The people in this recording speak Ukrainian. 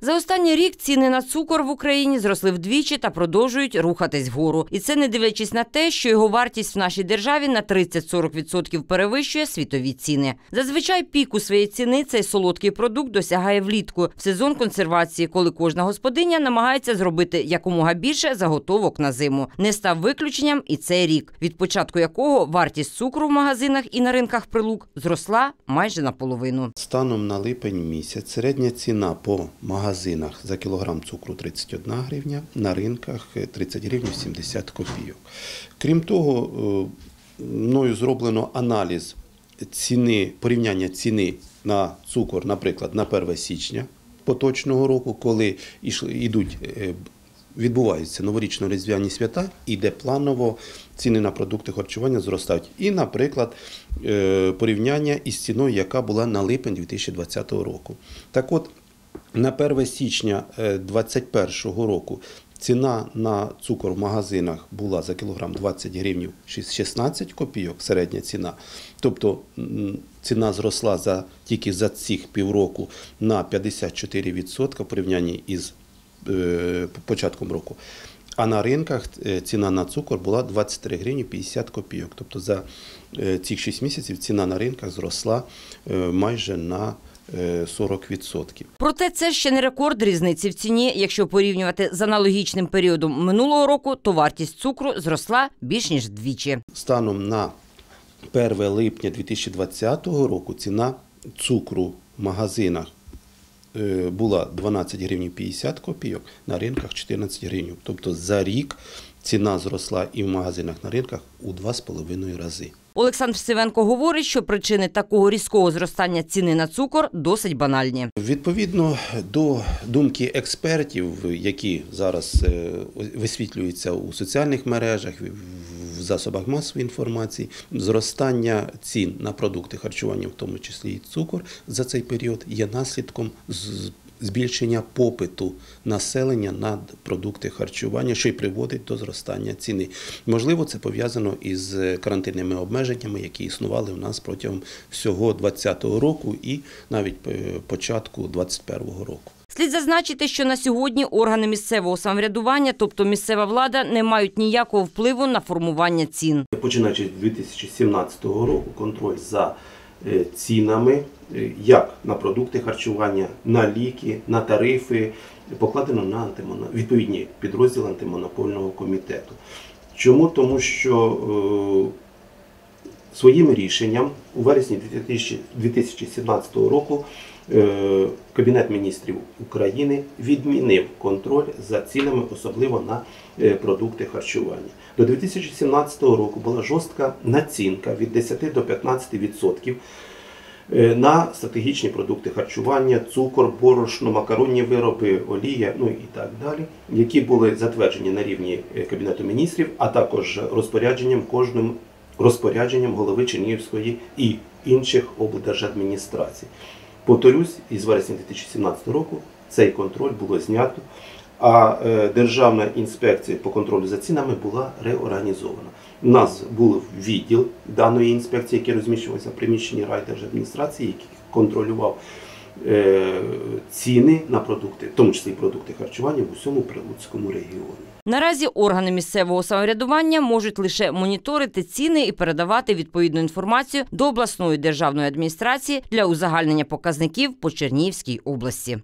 За останній рік ціни на цукор в Україні зросли вдвічі та продовжують рухатись вгору. І це не дивлячись на те, що його вартість в нашій державі на 30-40% перевищує світові ціни. Зазвичай піку своєї ціни цей солодкий продукт досягає влітку в сезон консервації, коли кожна господиня намагається зробити якомога більше заготовок на зиму. Не став виключенням і цей рік, від початку якого вартість цукру в магазинах і на ринках прилук зросла майже наполовину. Станом на липень місяць середня ціна по магазинах за кілограм цукру 31 гривня, на ринках 30 гривень 70 копійок. Крім того, е, мною зроблено аналіз ціни, порівняння ціни на цукор, наприклад, на 1 січня поточного року, коли йдуть е, відбуваються новорічно-різдвяні свята, і де планово ціни на продукти харчування зростають. І, наприклад, е, порівняння із ціною, яка була на липень 2020 року. Так от, на 1 січня 2021 року ціна на цукор в магазинах була за кілограм 20 гривень 16 копійок, середня ціна. Тобто ціна зросла за, тільки за цих півроку на 54% в порівнянні із е, початком року. А на ринках е, ціна на цукор була 23 гривні 50 копійок. Тобто за е, цих 6 місяців ціна на ринках зросла е, майже на е, 40%. Проте це ще не рекорд різниці в ціні. Якщо порівнювати з аналогічним періодом минулого року, то вартість цукру зросла більш ніж вдвічі. Станом на 1 липня 2020 року ціна цукру в магазинах е, була 12 гривень 50 копійок, на ринках 14 гривень. Тобто за рік ціна зросла і в магазинах на ринках у 2,5 рази. Олександр Сивенко говорить, що причини такого різкого зростання ціни на цукор досить банальні. Відповідно до думки експертів, які зараз е, висвітлюються у соціальних мережах, в засобах масової інформації, зростання цін на продукти харчування, в тому числі і цукор, за цей період є наслідком збільшення попиту населення на продукти харчування, що й приводить до зростання ціни. Можливо, це пов'язано із карантинними обмеженнями, які існували в нас протягом всього 2020 року і навіть е, початку 2021 року. Слід зазначити, що на сьогодні органи місцевого самоврядування, тобто місцева влада, не мають ніякого впливу на формування цін. Починаючи з 2017 року, контроль за е, цінами, е, як на продукти харчування, на ліки, на тарифи, покладено на антимоно... відповідні підрозділи антимонопольного комітету. Чому? Тому що е, своїм рішенням у вересні 2017 року е, Кабінет міністрів України відмінив контроль за цінами, особливо на е, продукти харчування. До 2017 року була жорстка націнка від 10 до 15% е, на стратегічні продукти харчування, цукор, борошно, макаронні вироби, олія, ну і так далі, які були затверджені на рівні Кабінету міністрів, а також розпорядженням кожним розпорядженням голови Чернігівської і інших облдержадміністрацій. Повторюсь, із вересня 2017 року цей контроль було знято, а е, Державна інспекція по контролю за цінами була реорганізована. У нас був відділ даної інспекції, який розміщувався в приміщенні райдержадміністрації, який контролював ціни на продукти, в тому числі продукти харчування в усьому Прилуцькому регіоні. Наразі органи місцевого самоврядування можуть лише моніторити ціни і передавати відповідну інформацію до обласної державної адміністрації для узагальнення показників по Чернігівській області.